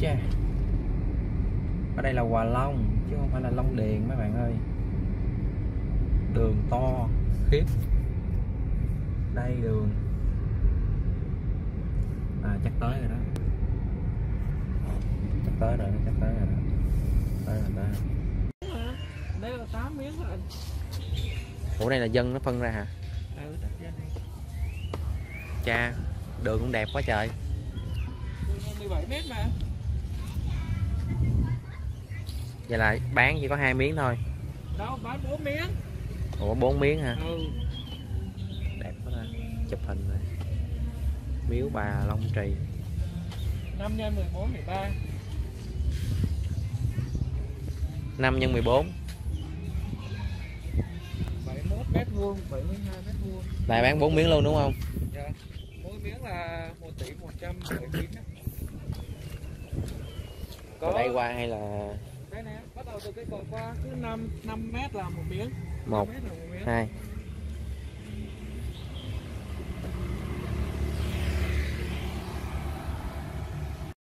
chà ở đây là Hòa Long chứ không phải là Long Điền mấy bạn ơi. Đường to khiếp. Đây đường. À chắc tới rồi đó. Chắc tới rồi chắc tới rồi đó. Tới rồi tới đây là 8 miếng rồi. Ủa này là dân nó phân ra hả? Ừ, cha đường cũng đẹp quá trời. Đường 17 mét mà vậy là bán chỉ có hai miếng thôi. Đâu bán 4 miếng. Ủa bốn miếng hả? Ừ. Đẹp quá ta chụp hình rồi miếu bà Long Trì. 5 nhân 14 13 5 nhân 14 71 mét vuông 72 mét vuông. Lại bán 4 miếng luôn đúng không? Dạ. mỗi miếng là 1 tỷ 179 á. từ đây qua hay là từ cái cột qua cứ 5 5 mét là một miếng. Một 5